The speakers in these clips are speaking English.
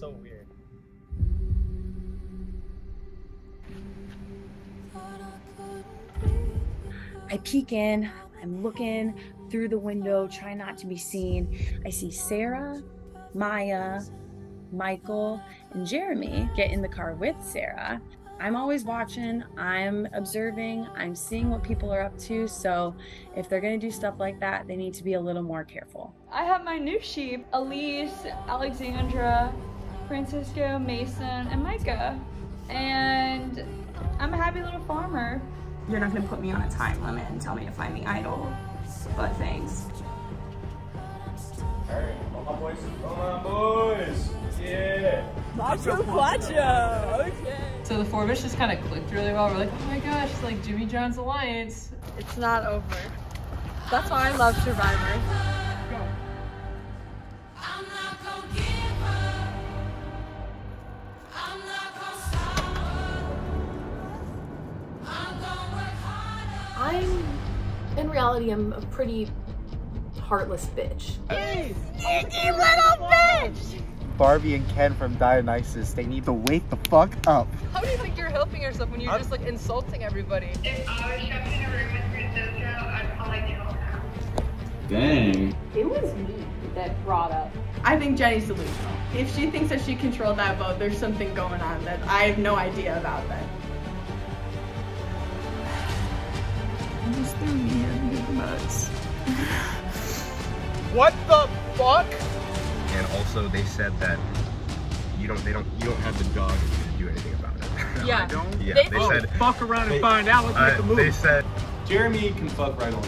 so weird. I peek in, I'm looking through the window, trying not to be seen. I see Sarah, Maya, Michael, and Jeremy get in the car with Sarah. I'm always watching, I'm observing, I'm seeing what people are up to. So if they're going to do stuff like that, they need to be a little more careful. I have my new sheep Elise, Alexandra, Francisco, Mason, and Micah. And I'm a happy little farmer. You're not gonna put me on a time limit and tell me to find the idol, but thanks. Alright, come on boys, come on boys! Yeah! Macho Quacho, okay. So the four of us just kind of clicked really well. We're like, oh my gosh, it's like Jimmy John's Alliance. It's not over. That's why I love Survivor. In reality, I'm a pretty heartless bitch. Stinky little bitch! Barbie and Ken from Dionysus, they need to wake the fuck up. How do you think you're helping yourself when you're just like insulting everybody? If I was trapped in a room with Francisco, I'd probably kill her. Dang. It was me that brought up. I think Jenny's delusional. If she thinks that she controlled that vote, there's something going on that I have no idea about that. Just threw me in the nuts. What the fuck? and also they said that you don't they don't you don't have the dog to do anything about it. Yeah. yeah, They- they, oh, said Fuck around and They- find out. Let's make a uh, move. they said Jeremy can fuck right on.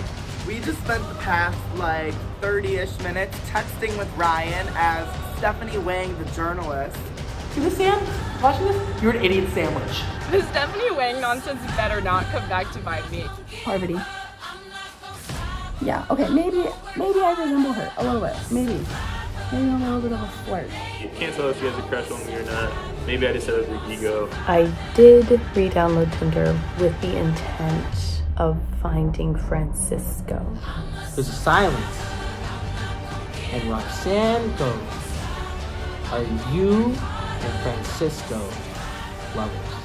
We just spent the past like 30-ish minutes texting with Ryan as Stephanie Wang, the journalist. See this, Sam? Watching this? You're an idiot sandwich. The Stephanie Wang nonsense better not come back to bite me. Parvati. Yeah, okay, maybe maybe I resemble her a little bit. Maybe. Maybe I'm a little bit of a flirt. You can't tell if she has a crush on me or not. Maybe I just said it with ego. I did re-download Tinder with the intent of finding Francisco. There's a silence. And Roxanne goes, Are you and Francisco lovers?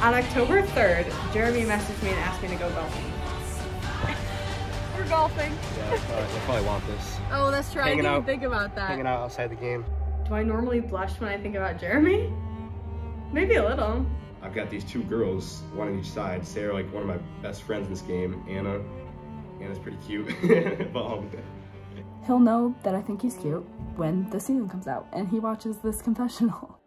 On October 3rd, Jeremy messaged me and asked me to go golfing. We're golfing. Yeah, they probably, probably want this. Oh, that's true. I didn't even out. think about that. Hanging out outside the game. Do I normally blush when I think about Jeremy? Maybe a little. I've got these two girls, one on each side. Sarah, like one of my best friends in this game. Anna, Anna's pretty cute. but um, He'll know that I think he's cute when the season comes out and he watches this confessional.